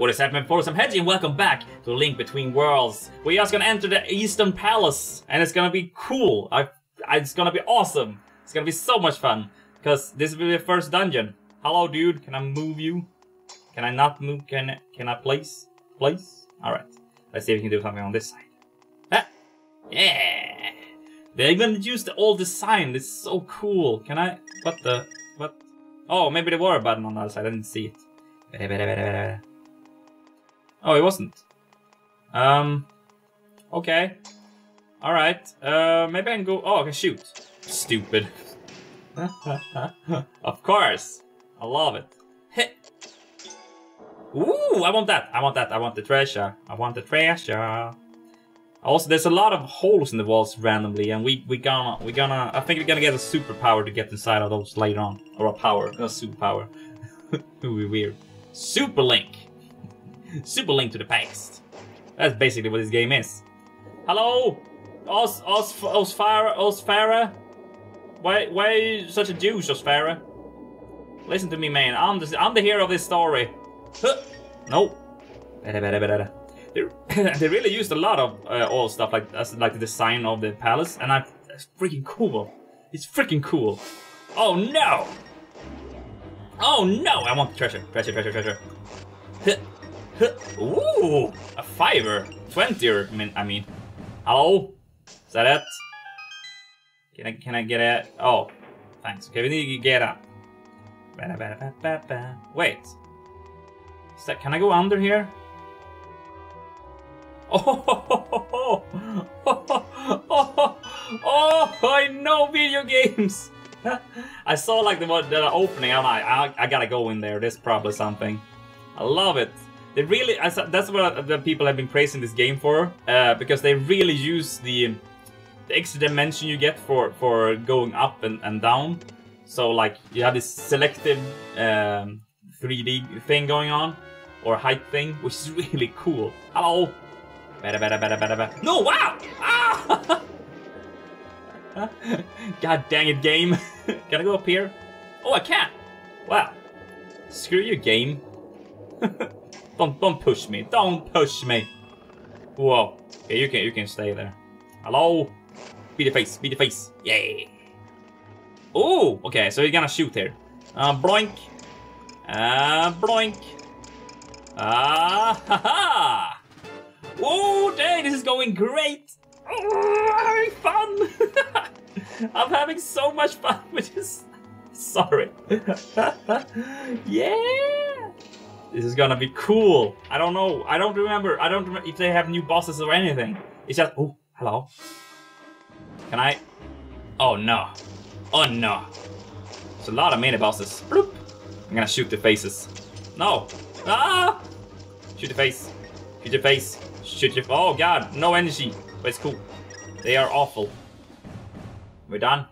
What is happening, for some hedging? Welcome back to Link Between Worlds. We're just gonna enter the Eastern Palace, and it's gonna be cool. I, I, it's gonna be awesome. It's gonna be so much fun, because this will be the first dungeon. Hello, dude. Can I move you? Can I not move? Can can I place? Place? Alright. Let's see if we can do something on this side. Ah! Yeah! They even used the old design. It's so cool. Can I... What the... What? Oh, maybe there were a button on the other side. I didn't see it. Oh, it wasn't. Um. Okay. All right. Uh, maybe I can go. Oh, I can shoot. Stupid. of course. I love it. Ooh, I want that. I want that. I want the treasure. I want the treasure. Also, there's a lot of holes in the walls randomly, and we we gonna we gonna. I think we're gonna get a superpower to get inside of those later on, or a power, a superpower. it would be weird. Super Link. Super Link to the Past. That's basically what this game is. Hello? Os, Os, Osfara, Osfara? Why, why are you such a douche, Osfara? Listen to me, man. I'm the, I'm the hero of this story. Huh. No. They, they really used a lot of uh, old stuff, like like the design of the palace, and I, it's freaking cool. It's freaking cool. Oh no! Oh no! I want treasure, treasure, treasure, treasure. Ooh, a fiver. 20 I mean, I mean. Hello? Is that it? Can I, can I get it? Oh, thanks. Okay, we need to get up. Wait. Is that, can I go under here? Oh, oh, oh, oh, I know video games. I saw like the, the opening. I'm like, I, I gotta go in there. There's probably something. I love it. They really, that's what the people have been praising this game for, uh, because they really use the, the extra dimension you get for, for going up and, and down. So like, you have this selective um, 3D thing going on, or height thing, which is really cool. Hello! Better, better, better, better, better. No, wow! Ah! God dang it, game. can I go up here? Oh, I can! Wow. Screw you, game. Don't don't push me. Don't push me. Whoa. Okay, you can you can stay there. Hello? Be the face. Be the face. Yeah. Oh, okay. So you're gonna shoot here. Uh, bloink. Uh, bloink. Ah, ha ha. Oh, dang! This is going great. Oh, having fun. I'm having so much fun with this. Sorry. yeah. This is gonna be cool. I don't know. I don't remember. I don't remember if they have new bosses or anything. It's just... Oh, hello. Can I... Oh, no. Oh, no. There's a lot of mini bosses. Bloop. I'm gonna shoot the faces. No. Ah! Shoot the face. Shoot your face. Shoot your... Oh, God. No energy. But it's cool. They are awful. We're done.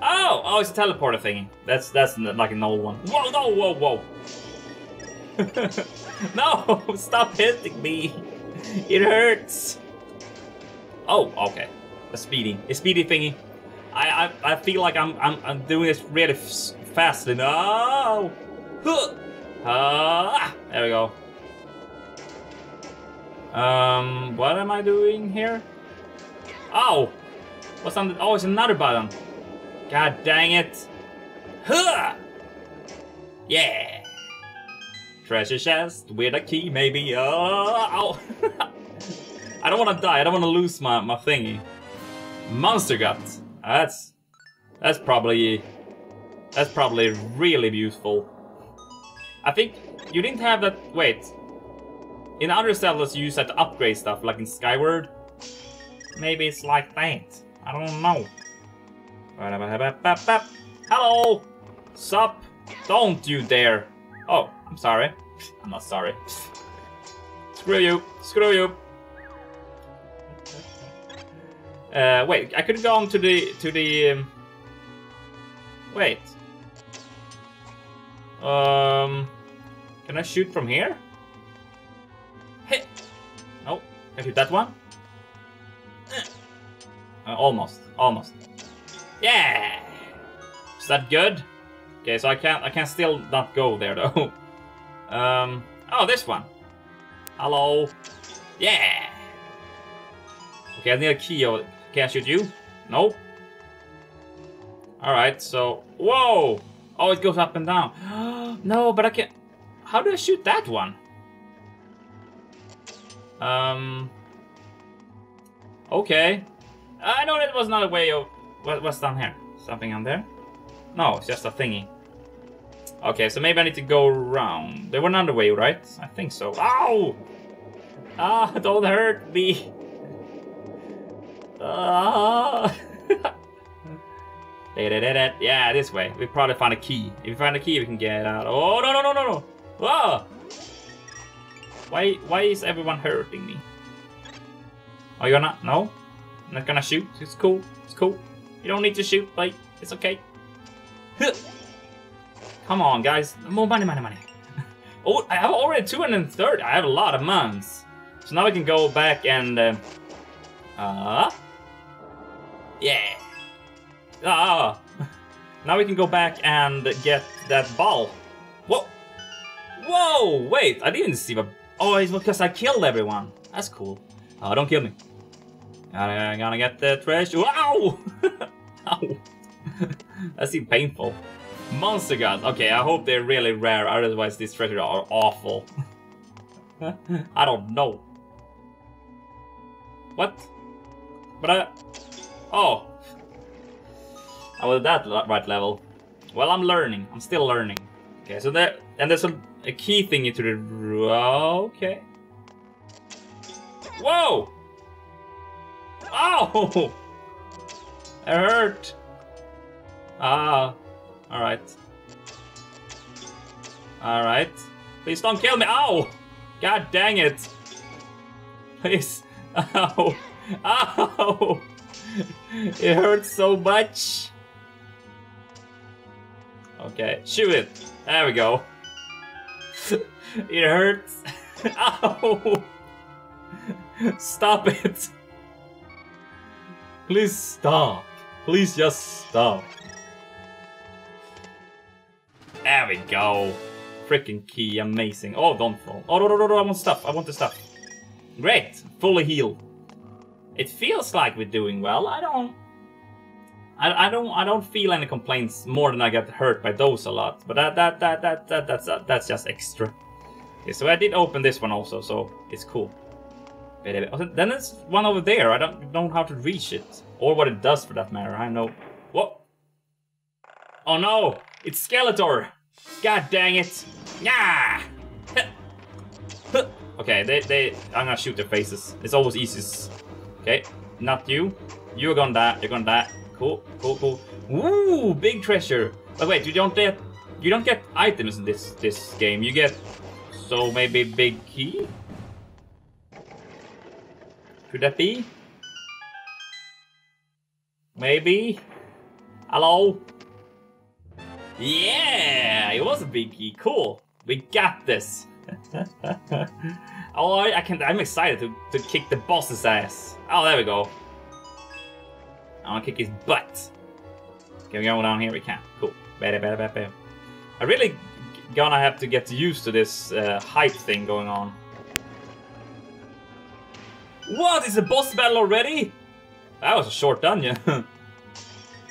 Oh, oh, it's a teleporter thingy. That's that's like an old one. Whoa, no, whoa, whoa. no, stop hitting me. It hurts. Oh, okay. A speedy, a speedy thingy. I I, I feel like I'm I'm I'm doing this really fast. No. Ah, there we go. Um, what am I doing here? Oh, what's on the? Oh, it's another button. God dang it. Huh! Yeah. Treasure chest with a key, maybe. Oh, I don't want to die. I don't want to lose my, my thingy. Monster gut. That's that's probably that's probably really useful. I think you didn't have that. Wait. In other Zeldas, you use that to upgrade stuff, like in Skyward. Maybe it's like that. I don't know. Hello! Sup? Don't you dare! Oh, I'm sorry. I'm not sorry. Screw you! Screw you! Uh, wait, I could go on to the to the. Um... Wait. Um, can I shoot from here? Hit. No, can I shoot that one? Uh, almost, almost. Yeah! Is that good? Okay, so I can't I can still not go there though. Um. Oh, this one. Hello. Yeah. Okay, I need a key. Can I shoot you? No. All right. So, whoa. Oh, it goes up and down. no, but I can't... How do I shoot that one? Um. Okay. I know that was not a way of. What, what's down here? Something on there? No, it's just a thingy. Okay, so maybe I need to go around. There was another way, right? I think so. Ow! Ah, don't hurt me. Ah. yeah, this way. We probably find a key. If we find a key, we can get out. Oh, no, no, no, no, no. Ah! Why, why is everyone hurting me? Are you not? No? I'm not gonna shoot. It's cool. It's cool. You don't need to shoot, like, it's okay. Come on, guys. More money, money, money. oh, I have already 230. I have a lot of months. So now we can go back and... Uh... uh yeah. Ah. Now we can go back and get that ball. Whoa. Whoa, wait. I didn't see the... Oh, it's because I killed everyone. That's cool. Oh, don't kill me. I'm gonna get the treasure. Wow! Ow! that seemed painful. Monster guns. Okay, I hope they're really rare, otherwise these treasures are awful. I don't know. What? But I... Oh. I was at that right level. Well, I'm learning. I'm still learning. Okay, so there... And there's a, a key thingy to the... Okay. Whoa! Oh! It hurt! Ah. Alright. Alright. Please don't kill me! Ow! God dang it! Please. Ow! Ow! It hurts so much! Okay, shoot it! There we go. it hurts. Ow! Stop it! Please stop. Please just stop. There we go. Freaking key, amazing. Oh, don't fall. Oh, no, no, no, no, I want stuff. I want the stuff. Great, fully healed. It feels like we're doing well. I don't... I, I don't I don't feel any complaints more than I get hurt by those a lot. But that that that that, that that's uh, that's just extra. Okay, so I did open this one also, so it's cool. Then there's one over there. I don't know how to reach it. Or what it does for that matter. I know. What? Oh no! It's Skeletor! God dang it! Yeah! okay, they, they, I'm gonna shoot their faces. It's always easiest. Okay, not you. You're gonna die. You're gonna die. Cool, cool, cool. Ooh, big treasure. But wait, you don't get, you don't get items in this this game. You get, so maybe big key. Could that be? Maybe. Hello. Yeah, it was a big key. Cool. We got this. oh, I, I, can. I'm excited to, to kick the boss's ass. Oh, there we go. I want to kick his butt. Can we go down here? We can. Cool. Better, better, better. I really gonna have to get used to this uh, hype thing going on. What? Is a boss battle already? That was a short dungeon.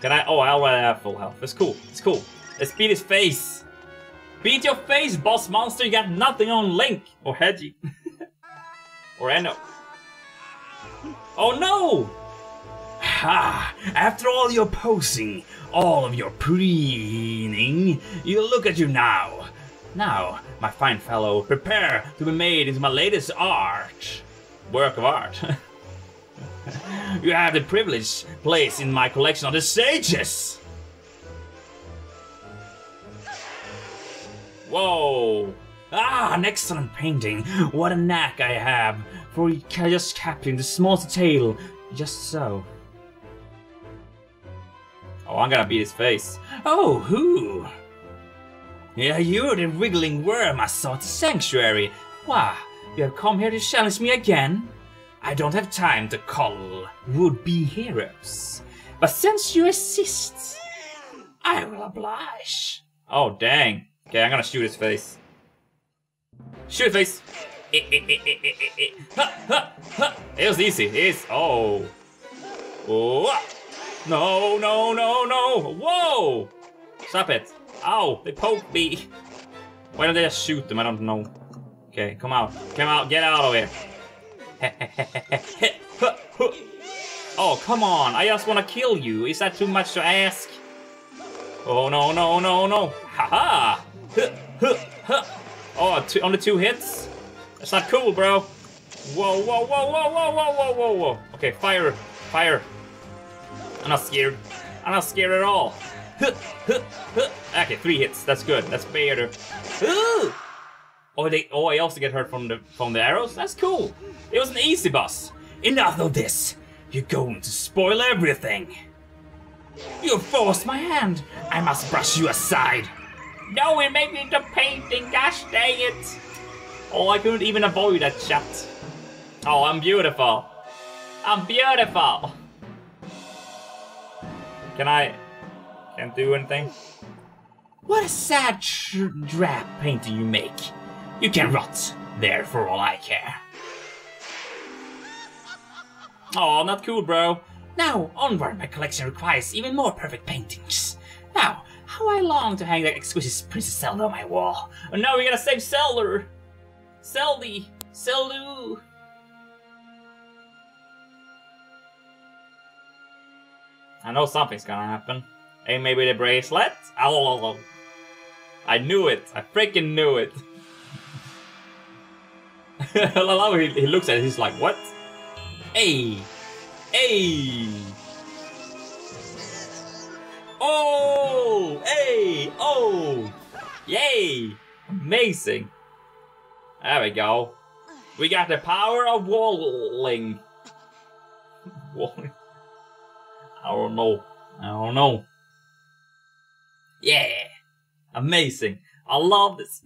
Can I? Oh, I already have full health. It's cool. It's cool. Let's beat his face. Beat your face, boss monster. You got nothing on Link. Or Hedgie. or Eno. Oh no! Ha! After all your posing, all of your preening, you look at you now. Now, my fine fellow, prepare to be made into my latest art. Work of art. you have the privileged place in my collection of the sages. Whoa! Ah, an excellent painting. What a knack I have for just capturing the smallest detail, just so. Oh, I'm gonna beat his face. Oh, who? Yeah, you're the wriggling worm I saw at the sanctuary. Why, you have come here to challenge me again? I don't have time to call would-be heroes. But since you assist, I will oblige. Oh, dang. Okay, I'm gonna shoot his face. Shoot his face! Eh, eh. Ha, ha, ha. It was easy. It's oh. Oh. No, no, no, no. Whoa! Stop it. Ow, they poked me. Why don't they just shoot them? I don't know. Okay, come out. Come out. Get out of here. oh, come on. I just want to kill you. Is that too much to ask? Oh, no, no, no, no. Haha. Oh, two, only two hits? That's not cool, bro. Whoa, whoa, whoa, whoa, whoa, whoa, whoa, whoa, whoa. Okay, fire. Fire. I'm not scared. I'm not scared at all. Okay, three hits. That's good. That's better. Ooh! Oh, they. Oh, I also get hurt from the from the arrows. That's cool. It was an easy boss. Enough of this. You're going to spoil everything. You forced my hand. I must brush you aside. No, it made me into painting. Gosh dang it! Oh, I couldn't even avoid that shot. Oh, I'm beautiful. I'm beautiful. Can I? Can't do anything. What a sad drab painting you make. You can rot there for all I care. Oh, not cool, bro. Now, onward, my collection requires even more perfect paintings. Now, how I long to hang that exquisite Princess Zelda on my wall. Oh no, we gotta save Zelda. Zeldy. Zeldu. I know something's gonna happen. Hey, maybe the bracelet? Oh, oh, oh. I knew it. I freaking knew it. I love how he, looks at it. He's like, what? Hey. Hey. Oh. Oh. Hey. Oh. Yay. Amazing. There we go. We got the power of walling. walling. I don't know. I don't know. Yeah. Amazing. I love this.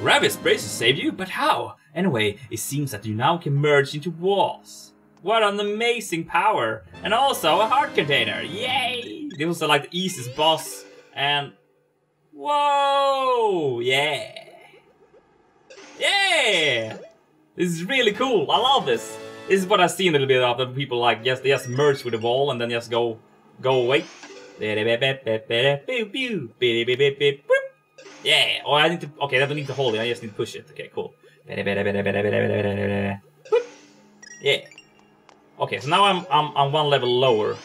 Rabbit's braces saved you, but how? Anyway, it seems that you now can merge into walls. What an amazing power! And also a heart container! Yay! This was like the easiest boss, and... Whoa! Yeah! Yeah! This is really cool, I love this! This is what I've seen a little bit of, that people like, just, they just merge with the wall and then just go, go away. Yeah. Oh, I need to. Okay, I don't need to hold it. I just need to push it. Okay, cool. Yeah. Okay, so now I'm I'm I'm one level lower.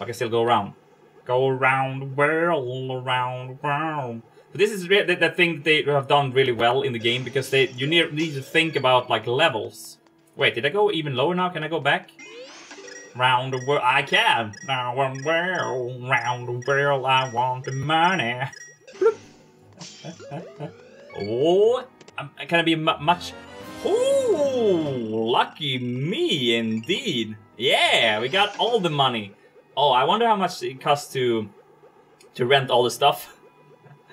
I can still go around. Go around world, around world. But this is the, the thing they have done really well in the game because they you need, need to think about like levels. Wait, did I go even lower now? Can I go back? Round the world, I can. Round the world, round the world, I want the money. oh, um, can I be much? Oh, lucky me indeed. Yeah, we got all the money. Oh, I wonder how much it costs to to rent all the stuff.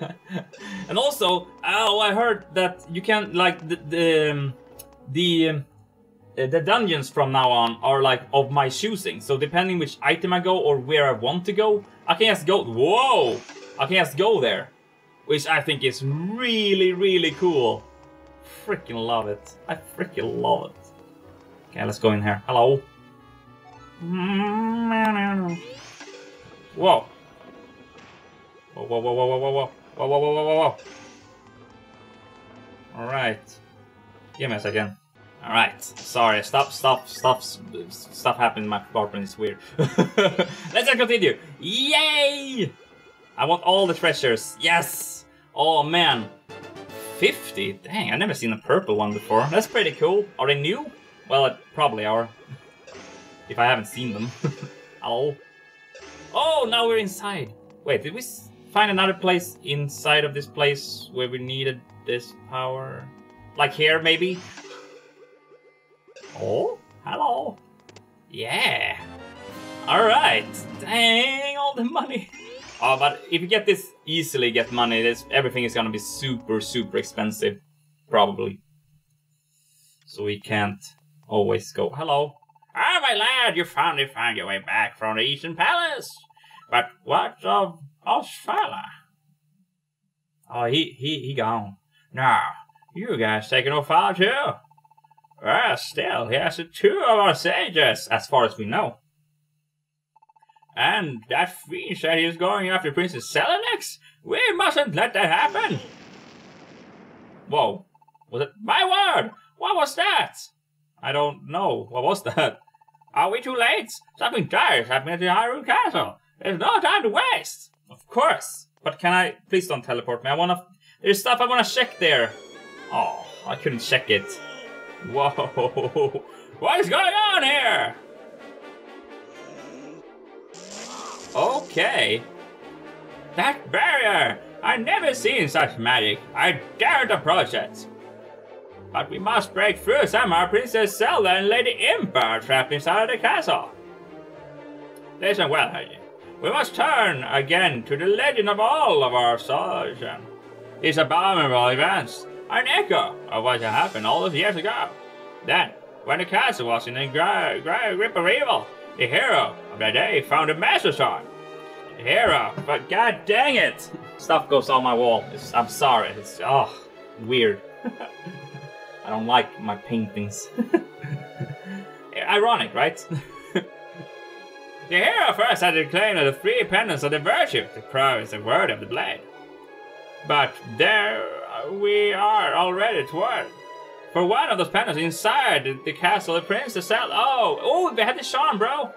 and also, oh, I heard that you can like the the um, the, um, uh, the dungeons from now on are like of my choosing. So depending which item I go or where I want to go, I can just go. Whoa! I can just go there, which I think is really really cool. Freaking love it! I freaking love it. Okay, let's go in here. Hello. Whoa. Whoa, whoa, whoa, whoa, whoa, whoa, whoa, whoa, whoa, whoa, whoa, whoa. Alright. Give me a second. Alright. Sorry. Stop, stop, stop, stuff happened my apartment. It's weird. Let's continue. Yay! I want all the treasures. Yes! Oh, man. 50? Dang, I've never seen a purple one before. That's pretty cool. Are they new? Well, it probably are. If I haven't seen them. Hello? Oh, now we're inside. Wait, did we find another place inside of this place where we needed this power? Like here, maybe? Oh, hello. Yeah. Alright. Dang, all the money. Oh, but if you get this easily, get money, this everything is gonna be super, super expensive. Probably. So we can't always go, hello. My lad, you finally found your way back from the Eastern Palace. But what of Osfala? Oh, he, he, he gone. Now, you guys taking far too? Well, still, he has two of our sages, as far as we know. And that fiend said he was going after Princess Zelda next? We mustn't let that happen! Whoa. Was it my word? What was that? I don't know. What was that? Are we too late? Something dire is happening at the Hyrule Castle. There's no time to waste. Of course. But can I... Please don't teleport me. I wanna... There's stuff I wanna check there. Oh, I couldn't check it. Whoa. What is going on here? Okay. That barrier! I've never seen such magic. I daren't approach it. But we must break through somehow. Princess Zelda and Lady Impa are trapped inside the castle. Listen well, Hedgie. We must turn again to the legend of all of our solution. These abominable events are an echo of what happened all those years ago. Then, when the castle was in a grip of evil, the hero of that day found a master sword. The hero, but god dang it! Stuff goes on my wall. It's, I'm sorry. It's oh weird. I don't like my paintings. Ironic, right? the hero first had to claim that the three pendants of the virtue to prove the word of the blade. But there uh, we are already toward. For one of those pendants inside the castle, the prince, the cell. Oh, oh, they had the charm, bro.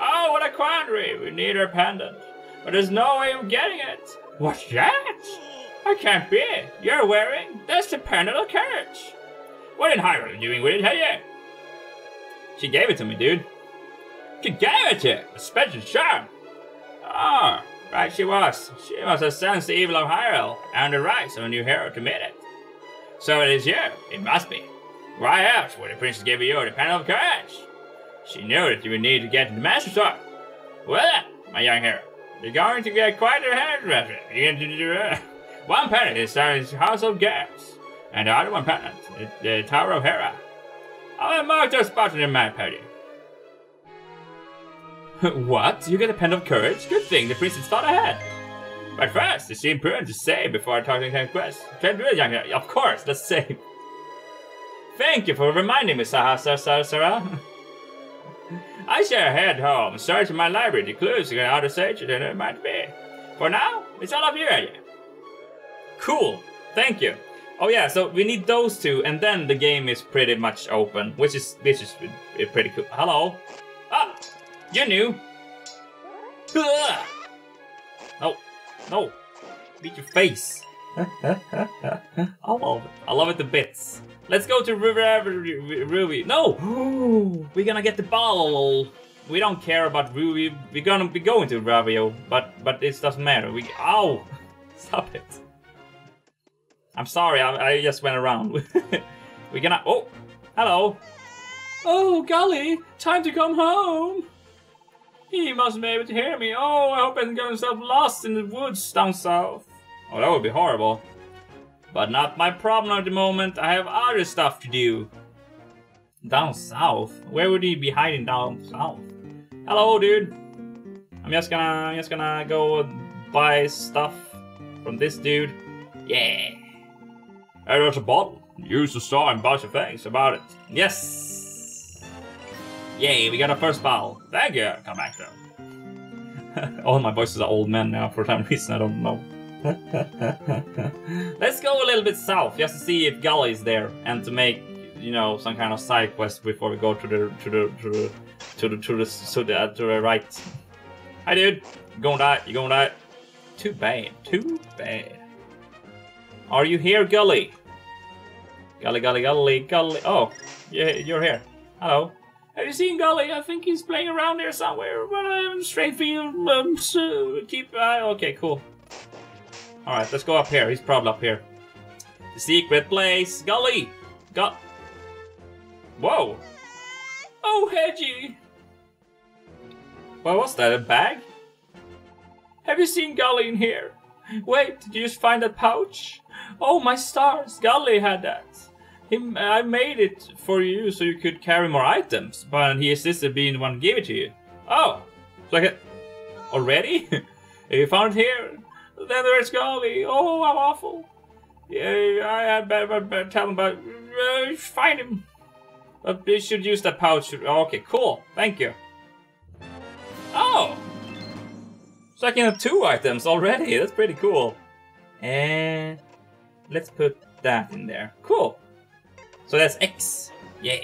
Oh, what a quandary. We need our pendant. But there's no way of getting it. What's that? I can't be. You're wearing. That's the pendant of courage. What in Hyrule are you doing with it, hey? She gave it to me, dude. She gave it to you. A special charm. Oh, right she was. She must have sensed the evil of Hyrule and the rights of a new hero to meet it. So it is you. It must be. Why else would the princess give you the pendant of courage? She knew that you would need to get to the Master Sword. Well my young hero, you're going to get quite a hairdresser. Uh, One pendant is House of Gales, and the other one is the Tower of Hera. Oh, I'll mark those spots in my party. what? You get a pendant of courage? Good thing the princess thought ahead. But first, it seemed prudent to save before I talk to the quest. Can do it, young hero. Of course, let's save. Thank you for reminding me, Sahasrahla. I shall head home, search my library the clues out of sage than it might be. For now, it's all of you, Cool. Thank you. Oh yeah, so we need those two, and then the game is pretty much open, which is this is pretty cool. Hello. Ah, you knew. Ah! No, no, beat your face. I love it. I love it to bits. Let's go to River Ruby. No! We're gonna get the ball. We don't care about Ruby. We're gonna be going to Ravio, but but it doesn't matter. We ow! Stop it. I'm sorry. I, I just went around. We're gonna. Oh, hello. Oh golly! Time to come home. He must be able to hear me. Oh, I hope I didn't get myself lost in the woods down south. Oh, that would be horrible. But not my problem at the moment. I have other stuff to do. Down south? Where would he be hiding down south? Hello, dude. I'm just gonna, I'm just gonna go buy stuff from this dude. Yeah. Hey, there's a bottle. Use the star and bunch of things about it. Yes. Yay, we got our first bottle. Thank you. Come back though. All my voices are old men now for some reason. I don't know. Let's go a little bit south just to see if Gulley is there and to make you know some kind of side quest before we go to the to the to the to the to the to the, to the right. Hi, dude. You gonna die? You gonna die? Too bad. Too bad. Are you here, Gulley? Gulley, Gulley, Gulley, Gulley. Oh, yeah, you're here. Hello. Have you seen Gulley? I think he's playing around there somewhere, but I'm straight feeling. Um, so keep eye. Okay, cool. Alright, let's go up here. He's probably up here. The secret place. Gulley! Got. Whoa! Oh, Hedgie! What was that? A bag? Have you seen Gulley in here? Wait, did you just find that pouch? Oh, my stars! Gulley had that. I made it for you so you could carry more items, but he insisted being the one to give it to you. Oh, like it already? you found it here, then there's Gulley. Oh, how awful. Yeah, I better, better, better tell him about. Uh, find him. But we should use that pouch. Okay, cool. Thank you. Oh! So I can have two items already. That's pretty cool. And let's put that in there. Cool. So that's X. Yeah.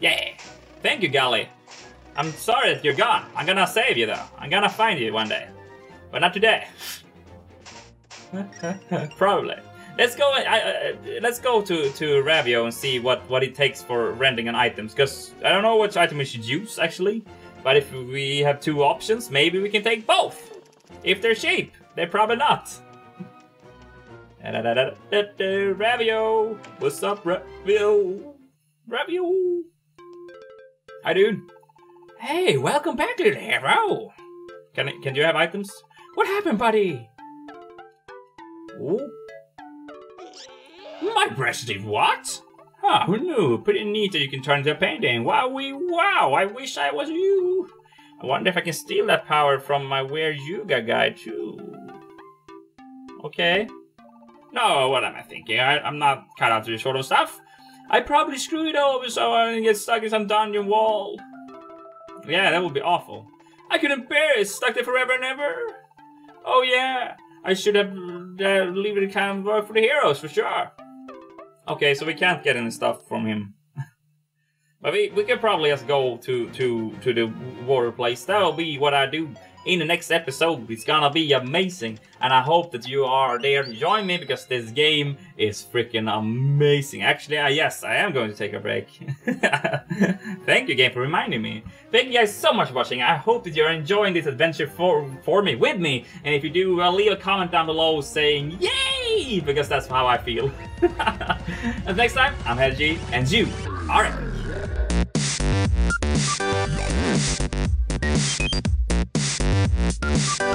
Yeah. Thank you, Gulley. I'm sorry that you're gone. I'm gonna save you though. I'm gonna find you one day. But not today. Probably. Let's go. I, uh, let's go to to Ravio and see what what it takes for renting an items. Because I don't know which item we should use actually. But if we have two options, maybe we can take both. If they're cheap, they're probably not. Ravio, what's up, Ravio? Ravio. Hi, dude. Hey, welcome back, little hero. Can I, can you have items? What happened, buddy? Oh. My precious what? Huh, who knew? Pretty neat that you can turn into a painting. Wow, we wow, I wish I was you. I wonder if I can steal that power from my weird Yuga guy too. Okay. No, what am I thinking? I, am not cut out to this sort of stuff. I probably screwed over so I get stuck in some dungeon wall. Yeah, that would be awful. I couldn't bear it, stuck there forever and ever. Oh yeah, I should have uh, leave it kind of work for the heroes for sure. Okay, so we can't get any stuff from him. but we, we could probably just go to, to, to the water place. That'll be what I do in the next episode. It's gonna be amazing. And I hope that you are there to join me because this game is freaking amazing. Actually, uh, yes, I am going to take a break. Thank you, game, for reminding me. Thank you guys so much for watching. I hope that you're enjoying this adventure for, for me, with me. And if you do, leave a comment down below saying yay, because that's how I feel. Until next time, I'm Hedgie, and you are you